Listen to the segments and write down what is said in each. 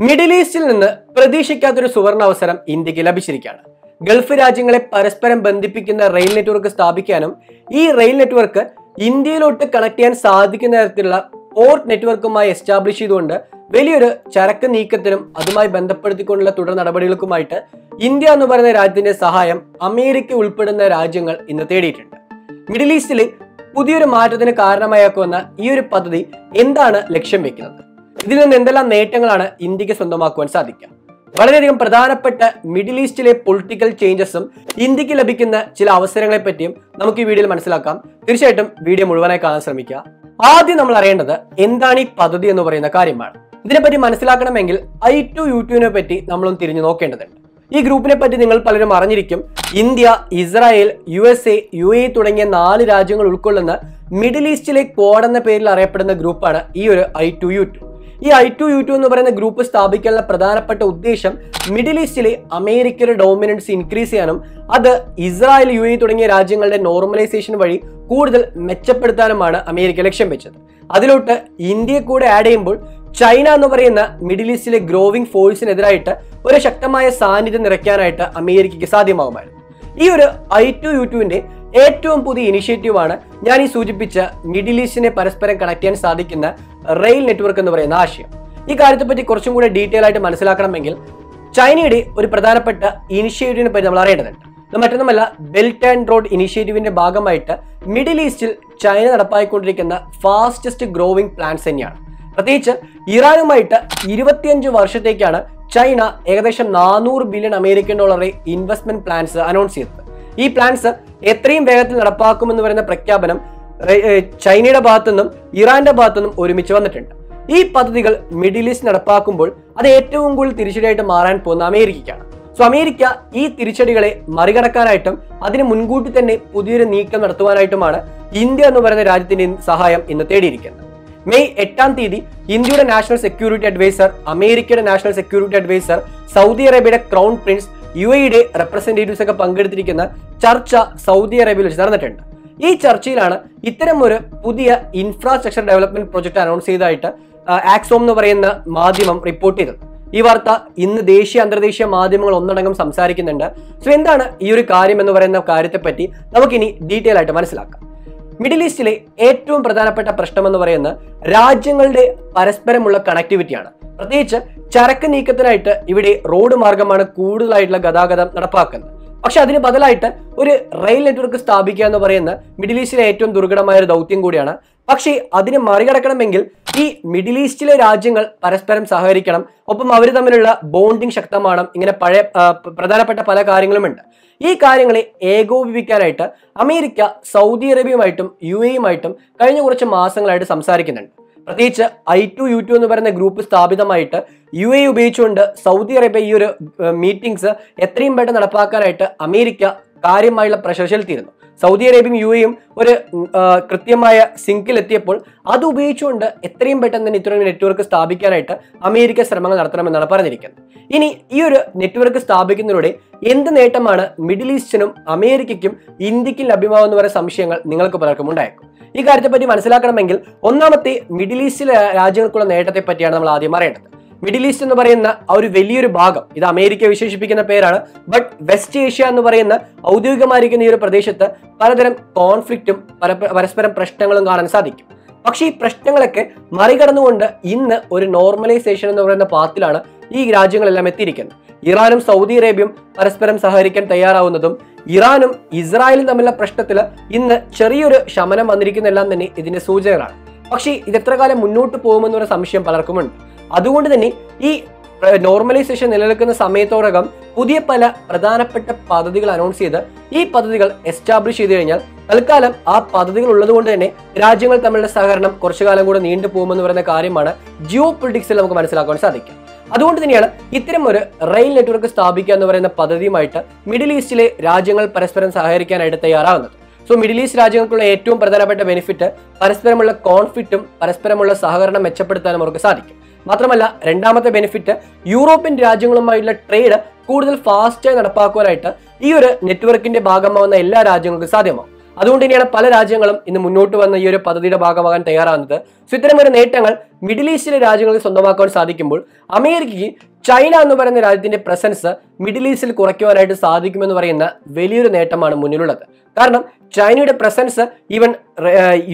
Middle ഈസ്റ്റിൽ നിന്ന് പ്രതീക്ഷിക്കാത്തൊരു സുവർണ അവസരം ഇന്ത്യയ്ക്ക് ലഭിച്ചിരിക്കുകയാണ്. ഗൾഫ് രാജ്യങ്ങളെ പരസ്പരം ബന്ധിപ്പിക്കുന്ന റെയിൽ നെറ്റ്വർക്ക് സ്ഥാപിക്കാനും ഈ റെയിൽ നെറ്റ്വർക്ക് ഇന്ത്യയിലോട്ട് കണക്ട് ചെയ്യാൻ സാധിക്കുന്ന തരത്തിലുള്ള പോർട്ട് നെറ്റ്വർക്കുമായി എസ്റ്റാബ്ലിഷ് ചെയ്തുകൊണ്ട് വലിയൊരു ചരക്ക് നീക്കത്തിനും അതുമായി ബന്ധപ്പെടുത്തിക്കൊണ്ടുള്ള തുടർ നടപടികൾക്കുമായിട്ട് ഇന്ത്യ എന്ന് പറയുന്ന രാജ്യത്തിന്റെ സഹായം അമേരിക്ക ഉൾപ്പെടുന്ന രാജ്യങ്ങൾ ഇന്ന് തേടിയിട്ടുണ്ട്. മിഡിൽ ഈസ്റ്റിൽ പുതിയൊരു മാറ്റത്തിന് കാരണമായേക്കുമെന്ന ഈ ഒരു പദ്ധതി എന്താണ് ലക്ഷ്യം വെക്കുന്നത്? ഇതിൽ നിന്ന് എന്തെല്ലാം നേട്ടങ്ങളാണ് ഇന്ത്യയ്ക്ക് സ്വന്തമാക്കുവാൻ സാധിക്കുക? വളരെയധികം പ്രധാനപ്പെട്ട മിഡിൽ ഈസ്റ്റിലെ പൊളിറ്റിക്കൽ ചേഞ്ചസും ഇന്ത്യയ്ക്ക് ലഭിക്കുന്ന ചില അവസരങ്ങളെ പറ്റിയും നമുക്ക് ഈ വീഡിയോയിൽ മനസ്സിലാക്കാം. തീർച്ചയായിട്ടും വീഡിയോ മുഴുവനായി കാണാൻ ശ്രമിക്കുക. ആദ്യം നമ്മൾ അറിയേണ്ടത് എന്താണ് ഈ പദ്ധതി എന്ന് പറയുന്ന കാര്യമാണ്. ഇതിനെപ്പറ്റി മനസ്സിലാക്കണമെങ്കിൽ ഐ ടു യൂട്യൂബിനെ പറ്റി നമ്മളൊന്ന് തിരിഞ്ഞു നോക്കേണ്ടതുണ്ട്. ഈ ഗ്രൂപ്പിനെ പറ്റി നിങ്ങൾ പലരും അറിഞ്ഞിരിക്കും. India Israel U S A U A തുടങ്ങിയ നാല് രാജ്യങ്ങൾ ഉൾക്കൊള്ളുന്ന മിഡിൽ ഈസ്റ്റിലെ ക്വാഡ് എന്ന പേരിൽ അറിയപ്പെടുന്ന ഗ്രൂപ്പാണ് ഈ ഒരു ഐ ടു യൂട്യൂബ് ഈ ഐ ടു യു ടു എന്ന് പറയുന്ന ഗ്രൂപ്പ് സ്ഥാപിക്കാനുള്ള പ്രധാനപ്പെട്ട ഉദ്ദേശം മിഡിൽ ഈസ്റ്റിലെ അമേരിക്കയുടെ ഡോമിനൻസ് ഇൻക്രീസ് ചെയ്യാനും അത് ഇസ്രായേൽ യു എ തുടങ്ങിയ രാജ്യങ്ങളുടെ നോർമലൈസേഷൻ വഴി കൂടുതൽ മെച്ചപ്പെടുത്താനുമാണ് അമേരിക്ക ലക്ഷ്യം വെച്ചത്. അതിലോട്ട് ഇന്ത്യയെ കൂടെ ആഡ് ചെയ്യുമ്പോൾ ചൈന എന്ന് പറയുന്ന മിഡിൽ ഈസ്റ്റിലെ ഗ്രോവിംഗ് ഫോഴ്സിനെതിരായിട്ട് ഒരു ശക്തമായ സാന്നിധ്യം നിറയ്ക്കാനായിട്ട് അമേരിക്കയ്ക്ക് സാധ്യമാകുമായിരുന്നു ഈ ഒരു ഐ ടു യു ടുവിന്റെ ഏറ്റവും പുതിയ ഇനിഷ്യേറ്റീവാണ് ഞാൻ ഈ സൂചിപ്പിച്ച മിഡിൽ ഈസ്റ്റിനെ പരസ്പരം കണക്ട് ചെയ്യാൻ സാധിക്കുന്ന റെയിൽ നെറ്റ്വർക്ക് എന്ന് പറയുന്ന ആശയം. ഈ കാര്യത്തെപ്പറ്റി കുറച്ചും കൂടെ ഡീറ്റെയിൽ ആയിട്ട് മനസ്സിലാക്കണമെങ്കിൽ ചൈനയുടെ ഒരു പ്രധാനപ്പെട്ട ഇനിഷ്യേറ്റീവിനെ പറ്റി നമ്മൾ അറിയേണ്ടതുണ്ട്. മറ്റൊന്നുമല്ല ബെൽറ്റ് ആൻഡ് റോഡ് ഇനിഷ്യേറ്റീവിന്റെ ഭാഗമായിട്ട് മിഡിൽ ഈസ്റ്റിൽ ചൈന നടപ്പായിക്കൊണ്ടിരിക്കുന്ന ഫാസ്റ്റസ്റ്റ് ഗ്രോവിംഗ് പ്ലാൻസ് തന്നെയാണ്. പ്രത്യേകിച്ച് ഇറാനുമായിട്ട് ഇരുപത്തിയഞ്ച് വർഷത്തേക്കാണ് ചൈന ഏകദേശം നാനൂറ് ബില്യൺ അമേരിക്കൻ ഡോളറെ ഇൻവെസ്റ്റ്മെന്റ് പ്ലാൻസ് അനൗൺസ് ചെയ്തത്. ഈ പ്ലാൻസ് എത്രയും വേഗത്തിൽ നടപ്പാക്കുമെന്ന് പറയുന്ന പ്രഖ്യാപനം ചൈനയുടെ ഭാഗത്തു ചൈനയുടെ ഭാഗത്തുനിന്നും ഇറാന്റെ ഭാഗത്തുനിന്നും ഒരുമിച്ച് വന്നിട്ടുണ്ട്. ഈ പദ്ധതികൾ മിഡിൽ ഈസ്റ്റ് നടപ്പാക്കുമ്പോൾ അത് ഏറ്റവും കൂടുതൽ തിരിച്ചടിയായിട്ട് മാറാൻ പോകുന്ന അമേരിക്കയ്ക്കാണ്. സോ അമേരിക്ക ഈ തിരിച്ചടികളെ മറികടക്കാനായിട്ടും അതിന് മുൻകൂട്ടി തന്നെ പുതിയൊരു നീക്കം നടത്തുവാനായിട്ടുമാണ് ഇന്ത്യ എന്ന് പറയുന്ന രാജ്യത്തിന്റെ സഹായം ഇന്ന് തേടിയിരിക്കുന്നത്. മെയ് എട്ടാം തീയതി ഇന്ത്യയുടെ നാഷണൽ സെക്യൂരിറ്റി അഡ്വൈസർ അമേരിക്കയുടെ നാഷണൽ സെക്യൂരിറ്റി അഡ്വൈസർ സൗദി അറേബ്യയുടെ ക്രൗൺ പ്രിൻസ് യു എയുടെ റെപ്രസെന്റേറ്റീവ്സ് ഒക്കെ പങ്കെടുത്തിരിക്കുന്ന ചർച്ച സൗദി അറേബ്യയിൽ വെച്ച് നടന്നിട്ടുണ്ട്. ഈ ചർച്ചയിലാണ് ഇത്തരം ഒരു പുതിയ ഇൻഫ്രാസ്ട്രക്ചർ ഡെവലപ്മെന്റ് പ്രൊജക്ട് അനൗൺസ് ചെയ്തതായിട്ട് ആക്സോം എന്ന് പറയുന്ന മാധ്യമം റിപ്പോർട്ട് ചെയ്തത്. ഈ വാർത്ത ഇന്ന് ദേശീയ അന്തർദേശീയ മാധ്യമങ്ങൾ ഒന്നടങ്കം സംസാരിക്കുന്നുണ്ട്. സോ എന്താണ് ഈ ഒരു കാര്യം എന്ന് പറയുന്ന കാര്യത്തെപ്പറ്റി നമുക്കിനി ഡീറ്റെയിൽ ആയിട്ട് മനസ്സിലാക്കാം. മിഡിൽ ഈസ്റ്റിലെ ഏറ്റവും പ്രധാനപ്പെട്ട പ്രശ്നം എന്ന് പറയുന്നത് രാജ്യങ്ങളുടെ പരസ്പരമുള്ള കണക്ടിവിറ്റിയാണ് പ്രത്യേകിച്ച് ചരക്ക് നീക്കത്തിനായിട്ട് ഇവിടെ റോഡ് മാർഗമാണ് കൂടുതലായിട്ടുള്ള ഗതാഗതം നടപ്പാക്കുന്നത്. പക്ഷെ അതിന് ബദലായിട്ട് ഒരു റെയിൽ നെറ്റ്വർക്ക് സ്ഥാപിക്കുക എന്ന് പറയുന്ന മിഡിൽ ഈസ്റ്റിലെ ഏറ്റവും ദുർഘടമായ ഒരു ദൗത്യം കൂടിയാണ്. പക്ഷേ അതിനെ മറികടക്കണമെങ്കിൽ ഈ മിഡിൽ ഈസ്റ്റിലെ രാജ്യങ്ങൾ പരസ്പരം സഹകരിക്കണം. ഒപ്പം അവർ തമ്മിലുള്ള ബോണ്ടിങ് ശക്തമാണ്. ഇങ്ങനെ പഴയ പ്രധാനപ്പെട്ട പല കാര്യങ്ങളുമുണ്ട്. ഈ കാര്യങ്ങളെ ഏകോപിപ്പിക്കാനായിട്ട് അമേരിക്ക സൗദി അറേബ്യയുമായിട്ടും യു എയുമായിട്ടും കഴിഞ്ഞ കുറച്ച് മാസങ്ങളായിട്ട് സംസാരിക്കുന്നുണ്ട്. പ്രത്യേകിച്ച് ഐ ടു യു ടു എന്ന് പറയുന്ന ഗ്രൂപ്പ് സ്ഥാപിതമായിട്ട് യു എ ഉപയോഗിച്ചുകൊണ്ട് സൗദി അറേബ്യ ഈ ഒരു മീറ്റിംഗ്സ് എത്രയും പെട്ടെന്ന് നടപ്പാക്കാനായിട്ട് അമേരിക്ക കാര്യമായുള്ള പ്രഷർ ചെലുത്തിയിരുന്നു സൗദി അറേബ്യയും യു എയും ഒരു കൃത്യമായ സിങ്കിൽ എത്തിയപ്പോൾ അത് ഉപയോഗിച്ചുകൊണ്ട് എത്രയും പെട്ടെന്ന് തന്നെ ഇത്തരം നെറ്റ്വർക്ക് സ്ഥാപിക്കാനായിട്ട് അമേരിക്ക ശ്രമങ്ങൾ നടത്തണമെന്നാണ് പറഞ്ഞിരിക്കുന്നത്. ഇനി ഈ ഒരു നെറ്റ്വർക്ക് സ്ഥാപിക്കുന്നതിലൂടെ എന്ത് നേട്ടമാണ് മിഡിൽ ഈസ്റ്റിനും അമേരിക്കയ്ക്കും ഇന്ത്യക്കും ലഭ്യമാകുന്ന വരെ സംശയങ്ങൾ നിങ്ങൾക്ക് പലർക്കും ഉണ്ടായേക്കും. ഈ കാര്യത്തെപ്പറ്റി മനസ്സിലാക്കണമെങ്കിൽ ഒന്നാമത്തെ മിഡിൽ ഈസ്റ്റിലെ രാജ്യങ്ങൾക്കുള്ള നേട്ടത്തെ പറ്റിയാണ് നമ്മൾ ആദ്യം അറിയേണ്ടത്. മിഡിൽ ഈസ്റ്റ് എന്ന് പറയുന്ന ആ ഒരു വലിയൊരു ഭാഗം ഇത് അമേരിക്ക വിശേഷിപ്പിക്കുന്ന പേരാണ് ബട്ട് വെസ്റ്റ് ഏഷ്യ എന്ന് പറയുന്ന ഔദ്യോഗികമായിരിക്കുന്ന ഈ ഒരു പ്രദേശത്ത് പലതരം കോൺഫ്ലിക്റ്റും പര- പരസ്പരം പ്രശ്നങ്ങളും കാണാൻ സാധിക്കും. പക്ഷേ ഈ പ്രശ്നങ്ങളൊക്കെ മറികടന്നുകൊണ്ട് ഇന്ന് ഒരു നോർമലൈസേഷൻ എന്ന് പറയുന്ന പാത്തിലാണ് ഈ രാജ്യങ്ങളെല്ലാം എത്തിയിരിക്കുന്നത്. ഇറാനും സൗദി അറേബ്യയും പരസ്പരം സഹകരിക്കാൻ തയ്യാറാവുന്നതും ഇറാനും ഇസ്രായേലും തമ്മിലുള്ള പ്രശ്നത്തിൽ ഇന്ന് ചെറിയൊരു ശമനം വന്നിരിക്കുന്നതെല്ലാം തന്നെ ഇതിന്റെ സൂചനകളാണ്. പക്ഷേ ഇത് എത്ര കാലം മുന്നോട്ട് പോകുമെന്നൊരു സംശയം പലർക്കുമുണ്ട്. അതുകൊണ്ട് തന്നെ ഈ നോർമലൈസേഷൻ നിലനിൽക്കുന്ന സമയത്തോടകം പുതിയ പല പ്രധാനപ്പെട്ട പദ്ധതികൾ അനൗൺസ് ചെയ്ത് ഈ പദ്ധതികൾ എസ്റ്റാബ്ലിഷ് ചെയ്തു കഴിഞ്ഞാൽ തൽക്കാലം ആ പദ്ധതികൾ ഉള്ളതുകൊണ്ട് തന്നെ രാജ്യങ്ങൾ തമ്മിലുള്ള സഹകരണം കുറച്ചു കാലം കൂടെ നീണ്ടു പോകുമെന്ന് പറയുന്ന കാര്യമാണ് ജിയോ പൊളിറ്റിക്സിൽ നമുക്ക് മനസ്സിലാക്കാൻ സാധിക്കും അതുകൊണ്ട് തന്നെയാണ് ഇത്തരം ഒരു റെയിൽ നെറ്റ്വർക്ക് സ്ഥാപിക്കുക എന്ന് പറയുന്ന പദ്ധതിയുമായിട്ട് മിഡിൽ ഈസ്റ്റിലെ രാജ്യങ്ങൾ പരസ്പരം സഹകരിക്കാനായിട്ട് തയ്യാറാകുന്നത് സോ മിഡിൽ ഈസ്റ്റ് രാജ്യങ്ങൾക്കുള്ള ഏറ്റവും പ്രധാനപ്പെട്ട ബെനിഫിറ്റ് പരസ്പരമുള്ള കോൺഫ്ലിക്റ്റും പരസ്പരമുള്ള സഹകരണം മെച്ചപ്പെടുത്താനും അവർക്ക് സാധിക്കും. മാത്രമല്ല രണ്ടാമത്തെ ബെനിഫിറ്റ് യൂറോപ്യൻ രാജ്യങ്ങളുമായുള്ള ട്രേഡ് കൂടുതൽ ഫാസ്റ്റായി നടപ്പാക്കുവാനായിട്ട് ഈ ഒരു നെറ്റ്വർക്കിന്റെ ഭാഗമാവുന്ന എല്ലാ രാജ്യങ്ങൾക്കും സാധ്യമാവും. അതുകൊണ്ട് തന്നെയാണ് പല രാജ്യങ്ങളും ഇന്ന് മുന്നോട്ട് വന്ന ഈ ഒരു പദ്ധതിയുടെ ഭാഗമാകാൻ തയ്യാറാകുന്നത് സോ ഇത്തരമൊരു നേട്ടങ്ങൾ മിഡിൽ ഈസ്റ്റിലെ രാജ്യങ്ങൾക്ക് സ്വന്തമാക്കാൻ സാധിക്കുമ്പോൾ അമേരിക്കയ്ക്ക് ചൈന എന്ന് പറയുന്ന രാജ്യത്തിന്റെ പ്രസൻസ് മിഡിൽ ഈസ്റ്റിൽ കുറയ്ക്കുവാനായിട്ട് സാധിക്കുമെന്ന് പറയുന്ന വലിയൊരു നേട്ടമാണ് മുന്നിലുള്ളത്. കാരണം ചൈനയുടെ presence even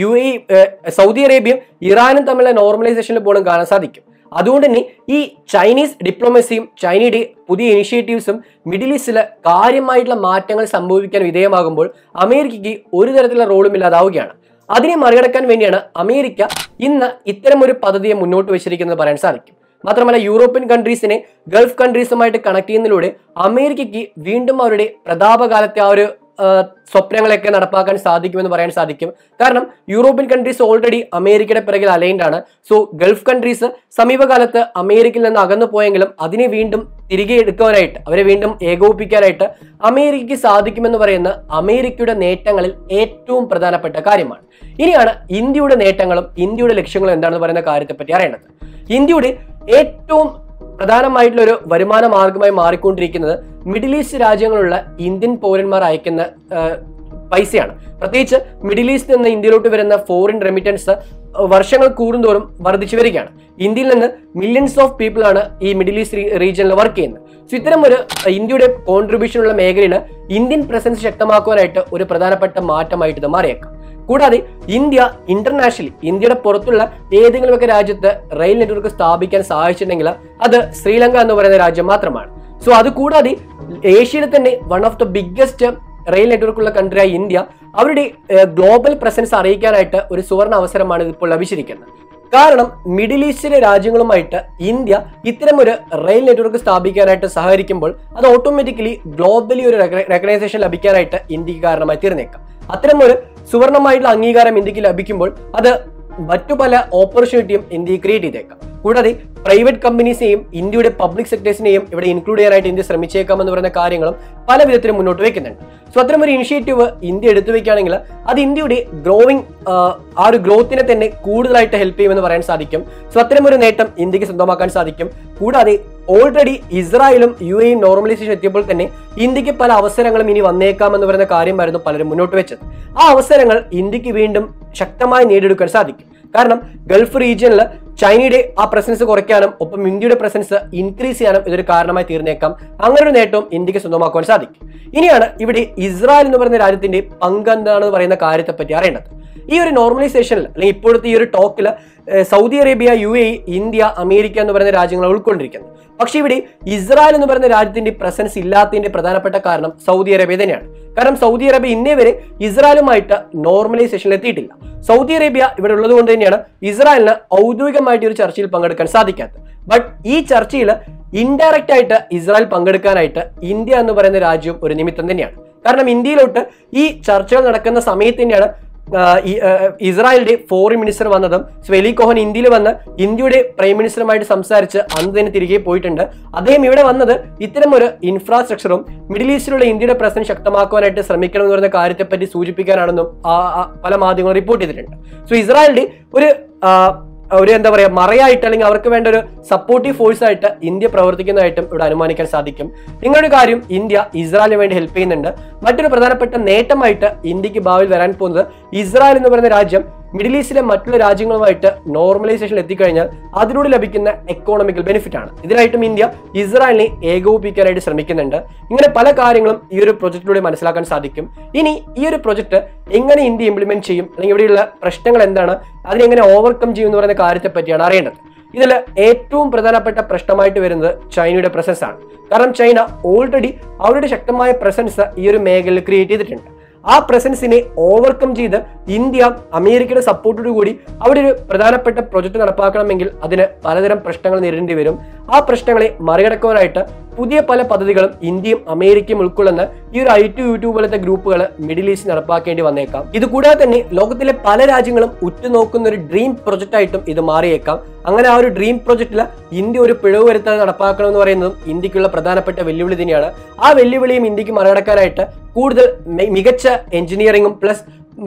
U A Saudi അറേബ്യയും ഇറാനും തമ്മിലുള്ള നോർമലൈസേഷനിൽ പോലും കാണാൻ സാധിക്കും. അതുകൊണ്ട് തന്നെ ഈ ചൈനീസ് ഡിപ്ലോമസിയും ചൈനയുടെ പുതിയ ഇനിഷ്യേറ്റീവ്സും മിഡിൽ ഈസ്റ്റിലെ കാര്യമായിട്ടുള്ള മാറ്റങ്ങൾ സംഭവിക്കാൻ വിധേയമാകുമ്പോൾ അമേരിക്കയ്ക്ക് ഒരു തരത്തിലുള്ള റോളും ഇല്ലാതാവുകയാണ്. അതിനെ മറികടക്കാൻ വേണ്ടിയാണ് അമേരിക്ക ഇന്ന് ഇത്തരമൊരു പദ്ധതിയെ മുന്നോട്ട് വെച്ചിരിക്കുന്നത് പറയാൻ സാധിക്കും. മാത്രമല്ല യൂറോപ്യൻ കൺട്രീസിനെ ഗൾഫ് കൺട്രീസുമായിട്ട് കണക്ട് ചെയ്യുന്നതിലൂടെ അമേരിക്കയ്ക്ക് വീണ്ടും അവരുടെ പ്രതാപകാലത്തെ ആ ഒരു സ്വപ്നങ്ങളൊക്കെ നടപ്പാക്കാൻ സാധിക്കുമെന്ന് പറയാൻ സാധിക്കും. കാരണം യൂറോപ്യൻ കൺട്രീസ് ഓൾറെഡി അമേരിക്കയുടെ പിറകിൽ അലൈൻഡ് ആണ്. സോ ഗൾഫ് കൺട്രീസ് സമീപകാലത്ത് അമേരിക്കയിൽ നിന്ന് അകന്നു പോയെങ്കിലും അതിനെ വീണ്ടും തിരികെ എടുക്കാനായിട്ട് അവരെ വീണ്ടും ഏകോപിപ്പിക്കാനായിട്ട് അമേരിക്കയ്ക്ക് സാധിക്കുമെന്ന് പറയുന്ന അമേരിക്കയുടെ നേട്ടങ്ങളിൽ ഏറ്റവും പ്രധാനപ്പെട്ട കാര്യമാണ്. ഇനിയാണ് ഇന്ത്യയുടെ നേട്ടങ്ങളും ഇന്ത്യയുടെ ലക്ഷ്യങ്ങളും എന്താണെന്ന് പറയുന്ന കാര്യത്തെപ്പറ്റി അറിയേണ്ടത്. ഇന്ത്യയുടെ ഏറ്റവും പ്രധാനമായിട്ടുള്ള ഒരു വരുമാന മാർഗമായി മാറിക്കൊണ്ടിരിക്കുന്നത് മിഡിൽ ഈസ്റ്റ് രാജ്യങ്ങളുള്ള ഇന്ത്യൻ പൗരന്മാർ അയക്കുന്ന പൈസയാണ്. പ്രത്യേകിച്ച് മിഡിൽ ഈസ്റ്റ് നിന്ന് ഇന്ത്യയിലോട്ട് വരുന്ന ഫോറിൻ റെമിറ്റൻസ് വർഷങ്ങൾ കൂടുന്തോറും വർദ്ധിച്ചു വരികയാണ്. ഇന്ത്യയിൽ നിന്ന് മില്യൺസ് ഓഫ് പീപ്പിൾ ആണ് ഈ മിഡിൽ ഈസ്റ്റ് റീജിയനിൽ വർക്ക് ചെയ്യുന്നത്. സോ ഇത്തരം ഒരു ഇന്ത്യയുടെ കോൺട്രിബ്യൂഷൻ ഉള്ള മേഖലയിൽ ഇന്ത്യൻ പ്രസൻസ് ശക്തമാക്കുവാനായിട്ട് ഒരു പ്രധാനപ്പെട്ട മാറ്റമായിട്ട് ഇത് മാറിയേക്കാം. കൂടാതെ ഇന്ത്യ ഇന്റർനാഷണലി ഇന്ത്യയുടെ പുറത്തുള്ള ഏതെങ്കിലുമൊക്കെ രാജ്യത്ത് റെയിൽ നെറ്റ്വർക്ക് സ്ഥാപിക്കാൻ സാധിച്ചിട്ടുണ്ടെങ്കിൽ അത് ശ്രീലങ്ക എന്ന് പറയുന്ന രാജ്യം മാത്രമാണ്. സോ അത് കൂടാതെ ഏഷ്യയിലെ തന്നെ one of the biggest rail network ഉള്ള കൺട്രിയായ ഇന്ത്യ അവരുടെ ഗ്ലോബൽ പ്രസൻസ് അറിയിക്കാനായിട്ട് ഒരു സുവർണ അവസരമാണ് ഇതിപ്പോൾ ലഭിച്ചിരിക്കുന്നത്. കാരണം മിഡിൽ ഈസ്റ്റിലെ രാജ്യങ്ങളുമായിട്ട് ഇന്ത്യ ഇത്തരം ഒരു റെയിൽ നെറ്റ്വർക്ക് സ്ഥാപിക്കാനായിട്ട് സഹകരിക്കുമ്പോൾ അത് ഓട്ടോമാറ്റിക്കലി ഗ്ലോബലി ഒരു റെക്കഗ്നൈസേഷൻ ലഭിക്കാനായിട്ട് ഇന്ത്യയ്ക്ക് കാരണമായി തീർന്നേക്കാം. അത്തരം ഒരു സുവർണമായിട്ടുള്ള അംഗീകാരം ഇന്ത്യയ്ക്ക് ലഭിക്കുമ്പോൾ അത് മറ്റു പല ഓപ്പർച്യൂണിറ്റിയും ഇന്ത്യ ക്രിയേറ്റ് ചെയ്തേക്കാം. കൂടാതെ പ്രൈവറ്റ് കമ്പനീസിനെയും ഇന്ത്യയുടെ പബ്ലിക് സെക്ടേഴ്സിനെയും ഇവിടെ ഇൻക്ലൂഡ് ചെയ്യാനായിട്ട് ഇന്ത്യ ശ്രമിച്ചേക്കാം എന്ന് പറയുന്ന കാര്യങ്ങളും പല വിധത്തിലും മുന്നോട്ട് വെക്കുന്നുണ്ട്. സോ അത്തരം ഒരു ഇനിഷ്യേറ്റീവ് ഇന്ത്യ എടുത്തു വെക്കുകയാണെങ്കിൽ അത് ഇന്ത്യയുടെ ഗ്രോയിങ് ആ ഒരു ഗ്രോത്തിനെ തന്നെ കൂടുതലായിട്ട് ഹെൽപ്പ് ചെയ്യുമെന്ന് പറയാൻ സാധിക്കും. സോ അത്തരം ഒരു നേട്ടം ഇന്ത്യയ്ക്ക് സ്വന്തമാക്കാൻ സാധിക്കും. കൂടാതെ ഓൾറെഡി ഇസ്രായേലും യു എയും നോർമലൈസേഷൻ എത്തിയപ്പോൾ തന്നെ ഇന്ത്യയ്ക്ക് പല അവസരങ്ങളും ഇനി വന്നേക്കാം എന്ന് പറയുന്ന കാര്യമായിരുന്നു പലരും മുന്നോട്ട് വെച്ചത്. ആ അവസരങ്ങൾ ഇന്ത്യയ്ക്ക് വീണ്ടും ശക്തമായി നേടിയെടുക്കാൻ സാധിക്കും. കാരണം ഗൾഫ് റീജിയനിൽ ചൈനയുടെ ആ പ്രസൻസ് കുറയ്ക്കാനും ഒപ്പം ഇന്ത്യയുടെ പ്രസൻസ് ഇൻക്രീസ് ചെയ്യാനും ഇതൊരു കാരണമായി തീർന്നേക്കാം. അങ്ങനെ ഒരു നേട്ടവും ഇന്ത്യയ്ക്ക് സ്വന്തമാക്കുവാൻ സാധിക്കും. ഇനിയാണ് ഇവിടെ ഇസ്രായേൽ എന്ന് പറയുന്ന രാജ്യത്തിന്റെ പങ്ക് എന്താണെന്ന് പറയുന്ന കാര്യത്തെ പറ്റി അറിയേണ്ടത്. ഈ ഒരു നോർമലൈസേഷനിൽ അല്ലെങ്കിൽ ഇപ്പോഴത്തെ ഈ ഒരു ടോക്കിൽ Saudi Arabia U A India America എന്ന് പറയുന്ന രാജ്യങ്ങൾ ഉൾക്കൊണ്ടിരിക്കുന്നത്. പക്ഷേ ഇവിടെ ഇസ്രായേൽ എന്ന് പറയുന്ന രാജ്യത്തിന്റെ പ്രസൻസ് ഇല്ലാത്തതിന്റെ പ്രധാനപ്പെട്ട കാരണം സൗദി അറേബ്യ തന്നെയാണ്. കാരണം സൗദി അറേബ്യ ഇന്നേ വരെ ഇസ്രായേലുമായിട്ട് നോർമലൈസേഷനിൽ എത്തിയിട്ടില്ല. സൗദി അറേബ്യ ഇവിടെ ഉള്ളത് കൊണ്ട് തന്നെയാണ് ഇസ്രായേലിന് ഔദ്യോഗികമായിട്ട് ഒരു ചർച്ചയിൽ പങ്കെടുക്കാൻ സാധിക്കാത്തത്. ബട്ട് ഈ ചർച്ചയിൽ ഇൻഡയറക്റ്റ് ആയിട്ട് ഇസ്രായേൽ പങ്കെടുക്കാനായിട്ട് ഇന്ത്യ എന്ന് പറയുന്ന രാജ്യം ഒരു നിമിത്തം തന്നെയാണ്. കാരണം ഇന്ത്യയിലോട്ട് ഈ ചർച്ചകൾ നടക്കുന്ന സമയത്ത് തന്നെയാണ് ഇസ്രായേലിന്റെ ഫോറിൻ മിനിസ്റ്റർ വന്നതും സ്വെലി കോഹൻ ഇന്ത്യയിൽ വന്ന് ഇന്ത്യയുടെ പ്രൈം മിനിസ്റ്ററുമായിട്ട് സംസാരിച്ച് അന്ന് തന്നെ തിരികെ പോയിട്ടുണ്ട്. അദ്ദേഹം ഇവിടെ വന്നത് ഇത്തരം ഒരു ഇൻഫ്രാസ്ട്രക്ചറും മിഡിൽ ഈസ്റ്റിലുള്ള ഇന്ത്യയുടെ പ്രസൻസ് ശക്തമാക്കുവാനായിട്ട് ശ്രമിക്കണം എന്ന് പറയുന്ന കാര്യത്തെപ്പറ്റി സൂചിപ്പിക്കാനാണെന്നും പല മാധ്യമങ്ങളും റിപ്പോർട്ട് ചെയ്തിട്ടുണ്ട്. സോ ഇസ്രായേലിന്റെ ഒരു ഒരു എന്താ പറയുക മറയായിട്ട് അല്ലെങ്കിൽ അവർക്ക് വേണ്ട ഒരു സപ്പോർട്ടീവ് ഫോഴ്സ് ആയിട്ട് ഇന്ത്യ പ്രവർത്തിക്കുന്നതായിട്ടും ഇവിടെ അനുമാനിക്കാൻ സാധിക്കും. നിങ്ങളുടെ കാര്യം ഇന്ത്യ ഇസ്രായേലിന് വേണ്ടി ഹെൽപ്പ് ചെയ്യുന്നുണ്ട്. മറ്റൊരു പ്രധാനപ്പെട്ട നേട്ടമായിട്ട് ഇന്ത്യയ്ക്ക് ഭാവിയിൽ വരാൻ പോകുന്നത് ഇസ്രായേൽ എന്ന് പറയുന്ന രാജ്യം മിഡിൽ ഈസ്റ്റിലെ മറ്റുള്ള രാജ്യങ്ങളുമായിട്ട് നോർമലൈസേഷൻ എത്തിക്കഴിഞ്ഞാൽ അതിലൂടെ ലഭിക്കുന്ന എക്കോണമിക്കൽ ബെനിഫിറ്റ് ആണ്. ഇതിനായിട്ടും ഇന്ത്യ ഇസ്രായേലിനെ ഏകോപിപ്പിക്കാനായിട്ട് ശ്രമിക്കുന്നുണ്ട്. ഇങ്ങനെ പല കാര്യങ്ങളും ഈ ഒരു പ്രൊജക്റ്റിലൂടെ മനസ്സിലാക്കാൻ സാധിക്കും. ഇനി ഈ ഒരു പ്രൊജക്ട് എങ്ങനെ ഇന്ത്യ ഇംപ്ലിമെന്റ് ചെയ്യും? അല്ലെങ്കിൽ ഇവിടെയുള്ള പ്രശ്നങ്ങൾ എന്താണ്? അതിനെങ്ങനെ ഓവർകം ചെയ്യും എന്ന് പറയുന്ന കാര്യത്തെ പറ്റിയാണ് അറിയേണ്ടത്. ഇതിൽ ഏറ്റവും പ്രധാനപ്പെട്ട പ്രശ്നമായിട്ട് വരുന്നത് ചൈനയുടെ പ്രസൻസ് ആണ്. കാരണം ചൈന ഓൾറെഡി അവരുടെ ശക്തമായ പ്രസൻസ് ഈ ഒരു മേഖലയിൽ ക്രിയേറ്റ് ചെയ്തിട്ടുണ്ട്. ആ പ്രസൻസിനെ ഓവർകം ചെയ്ത് ഇന്ത്യ അമേരിക്കയുടെ സപ്പോർട്ടോടു കൂടി അവിടെ ഒരു പ്രധാനപ്പെട്ട പ്രൊജക്ട് നടപ്പാക്കണമെങ്കിൽ അതിന് പലതരം പ്രശ്നങ്ങൾ നേരിടേണ്ടി വരും. ആ പ്രശ്നങ്ങളെ മറികടക്കുവാനായിട്ട് പുതിയ പല പദ്ധതികളും ഇന്ത്യയും അമേരിക്കയും ഉൾക്കൊള്ളുന്ന ഈ ഒരു ഐ ടു യൂട്യൂബ് പോലത്തെ ഗ്രൂപ്പുകൾ മിഡിൽ ഈസ്റ്റ് നടപ്പാക്കേണ്ടി വന്നേക്കാം. ഇത് കൂടാതെ തന്നെ ലോകത്തിലെ പല രാജ്യങ്ങളും ഉറ്റുനോക്കുന്ന ഒരു ഡ്രീം പ്രൊജക്റ്റ് ആയിട്ടും ഇത് മാറിയേക്കാം. അങ്ങനെ ആ ഒരു ഡ്രീം പ്രൊജക്റ്റിൽ ഇന്ത്യ ഒരു പിഴവ് വരുത്താതെ നടപ്പാക്കണം എന്ന് പറയുന്നതും ഇന്ത്യക്കുള്ള പ്രധാനപ്പെട്ട വെല്ലുവിളി തന്നെയാണ്. ആ വെല്ലുവിളിയും ഇന്ത്യയ്ക്ക് മറികടക്കാനായിട്ട് കൂടുതൽ മികച്ച എഞ്ചിനീയറിംഗും പ്ലസ്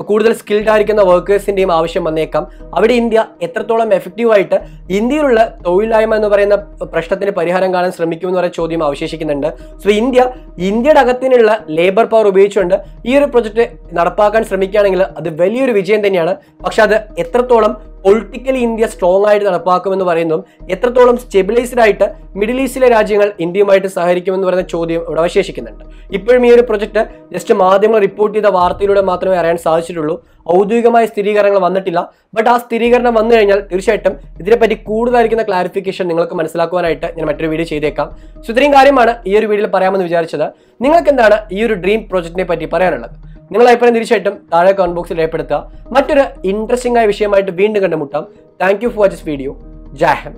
കൂടുതൽ സ്കിൽഡ് ആയിരിക്കുന്ന വർക്കേഴ്സിന്റെയും ആവശ്യം വന്നേക്കാം. അവിടെ ഇന്ത്യ എത്രത്തോളം എഫക്റ്റീവായിട്ട് ഇന്ത്യയിലുള്ള തൊഴിലില്ലായ്മ എന്ന് പറയുന്ന പ്രശ്നത്തിന് പരിഹാരം കാണാൻ ശ്രമിക്കുമെന്ന് പറയുന്ന ചോദ്യം അവശേഷിക്കുന്നുണ്ട്. സോ ഇന്ത്യ ഇന്ത്യയുടെ അകത്തിനുള്ള ലേബർ പവർ ഉപയോഗിച്ചുകൊണ്ട് ഈ ഒരു പ്രൊജക്ട് നടപ്പാക്കാൻ ശ്രമിക്കുകയാണെങ്കിൽ അത് വലിയൊരു വിജയം തന്നെയാണ്. പക്ഷെ അത് എത്രത്തോളം പൊളിറ്റിക്കലി ഇന്ത്യ സ്ട്രോങ് ആയിട്ട് നടപ്പാക്കുമെന്ന് പറയുന്നതും എത്രത്തോളം സ്റ്റെബിലൈസ്ഡ് ആയിട്ട് മിഡിൽ ഈസ്റ്റിലെ രാജ്യങ്ങൾ ഇന്ത്യയുമായിട്ട് സഹകരിക്കുമെന്ന് പറയുന്ന ചോദ്യം ഇവിടെ അവശേഷിക്കുന്നുണ്ട്. ഇപ്പോഴും ഈ ഒരു പ്രൊജക്ട് ജസ്റ്റ് മാധ്യമങ്ങൾ റിപ്പോർട്ട് ചെയ്ത വാർത്തയിലൂടെ മാത്രമേ അറിയാൻ സാധിച്ചിട്ടുള്ളൂ. ഔദ്യോഗികമായ സ്ഥിരീകരണങ്ങൾ വന്നിട്ടില്ല. ബട്ട് ആ സ്ഥിരീകരണം വന്നു കഴിഞ്ഞാൽ തീർച്ചയായിട്ടും ഇതിനെപ്പറ്റി കൂടുതലായിരിക്കുന്ന ക്ലാരിഫിക്കേഷൻ നിങ്ങൾക്ക് മനസ്സിലാക്കുവാനായിട്ട് ഞാൻ മറ്റൊരു വീഡിയോ ചെയ്തേക്കാം. സോ ഇത്രയും കാര്യമാണ് ഈ ഒരു വീഡിയോയിൽ പറയാമെന്ന് വിചാരിച്ചത്. നിങ്ങൾക്ക് എന്താണ് ഈ ഒരു ഡ്രീം പ്രോജക്റ്റിനെ പറ്റി പറയാനുള്ളത്? നിങ്ങളുടെ അഭിപ്രായം തീർച്ചയായിട്ടും താഴെ കമന്റ് ബോക്സിൽ രേഖപ്പെടുത്തുക. മറ്റൊരു ഇൻട്രസ്റ്റിംഗ് ആയ വിഷയമായിട്ട് വീണ്ടും കണ്ടുമുട്ടാം. Thank you for this video Hind.